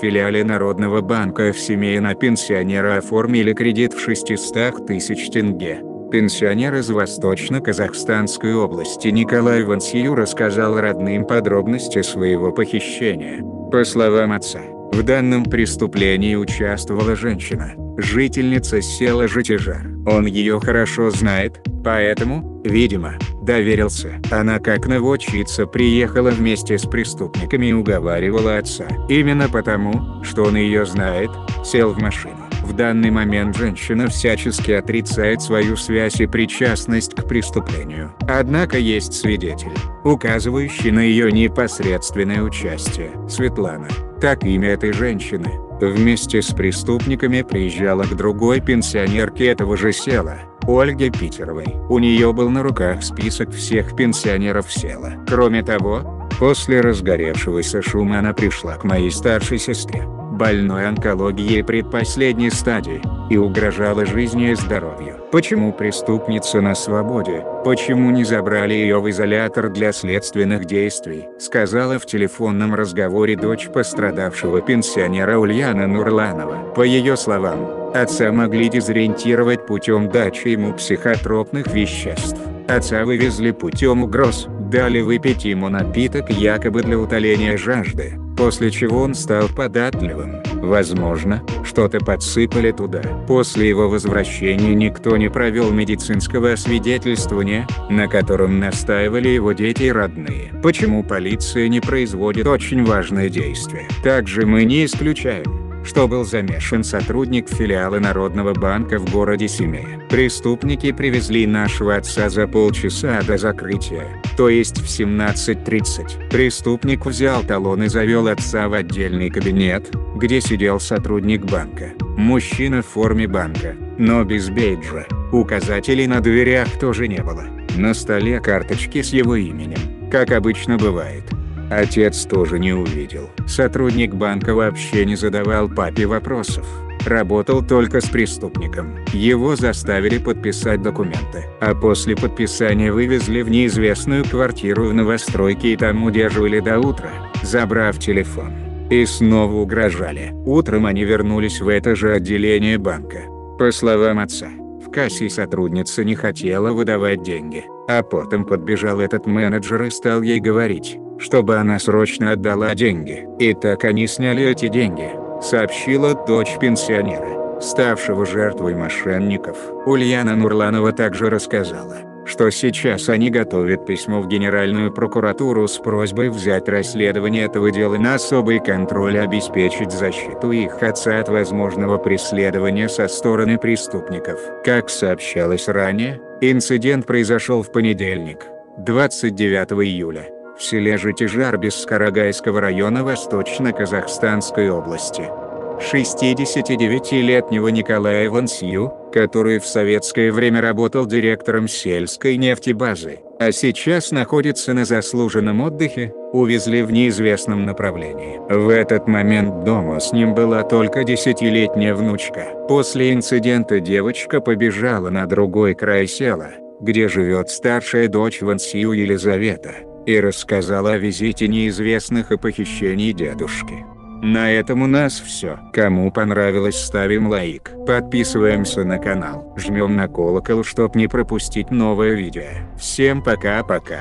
филиале Народного банка в семье на пенсионера оформили кредит в 600 тысяч тенге. Пенсионер из Восточно-Казахстанской области Николай Вансию рассказал родным подробности своего похищения. По словам отца, в данном преступлении участвовала женщина, жительница села Житижар. Он ее хорошо знает, поэтому, видимо, доверился. Она как наводчица приехала вместе с преступниками и уговаривала отца. Именно потому, что он ее знает, сел в машину. В данный момент женщина всячески отрицает свою связь и причастность к преступлению. Однако есть свидетель, указывающий на ее непосредственное участие. Светлана, так имя этой женщины, вместе с преступниками приезжала к другой пенсионерке этого же села, Ольге Питеровой. У нее был на руках список всех пенсионеров села. Кроме того, после разгоревшегося шума она пришла к моей старшей сестре, больной онкологией предпоследней стадии, и угрожала жизни и здоровью. Почему преступница на свободе? Почему не забрали ее в изолятор для следственных действий? Сказала в телефонном разговоре дочь пострадавшего пенсионера Ульяна Нурланова. По ее словам, отца могли дезориентировать путем дачи ему психотропных веществ. Отца вывезли путем угроз, дали выпить ему напиток якобы для утоления жажды, после чего он стал податливым. Возможно, что-то подсыпали туда. После его возвращения никто не провел медицинского освидетельствования, на котором настаивали его дети и родные. Почему полиция не производит очень важное действие? Также мы не исключаем, что был замешан сотрудник филиала Народного банка в городе Семея. Преступники привезли нашего отца за полчаса до закрытия, то есть в 17.30. Преступник взял талон и завел отца в отдельный кабинет, где сидел сотрудник банка. Мужчина в форме банка, но без бейджа. Указателей на дверях тоже не было. На столе карточки с его именем, как обычно бывает. Отец тоже не увидел. Сотрудник банка вообще не задавал папе вопросов. Работал только с преступником. Его заставили подписать документы. А после подписания вывезли в неизвестную квартиру в новостройке и там удерживали до утра, забрав телефон. И снова угрожали. Утром они вернулись в это же отделение банка. По словам отца, в кассе сотрудница не хотела выдавать деньги. А потом подбежал этот менеджер и стал ей говорить, чтобы она срочно отдала деньги. И так они сняли эти деньги, сообщила дочь пенсионера, ставшего жертвой мошенников. Ульяна Нурланова также рассказала, что сейчас они готовят письмо в Генеральную прокуратуру с просьбой взять расследование этого дела на особый контроль и обеспечить защиту их отца от возможного преследования со стороны преступников. Как сообщалось ранее, инцидент произошел в понедельник, 29 июля в селе Житижар Бескарагайского района Восточно-Казахстанской области. 69-летнего Николая Вансию, который в советское время работал директором сельской нефтебазы, а сейчас находится на заслуженном отдыхе, увезли в неизвестном направлении. В этот момент дома с ним была только десятилетняя внучка. После инцидента девочка побежала на другой край села, где живет старшая дочь Вансию Елизавета и рассказала о визите неизвестных и похищении дедушки. На этом у нас все. Кому понравилось ставим лайк. Подписываемся на канал. Жмем на колокол, чтоб не пропустить новое видео. Всем пока-пока.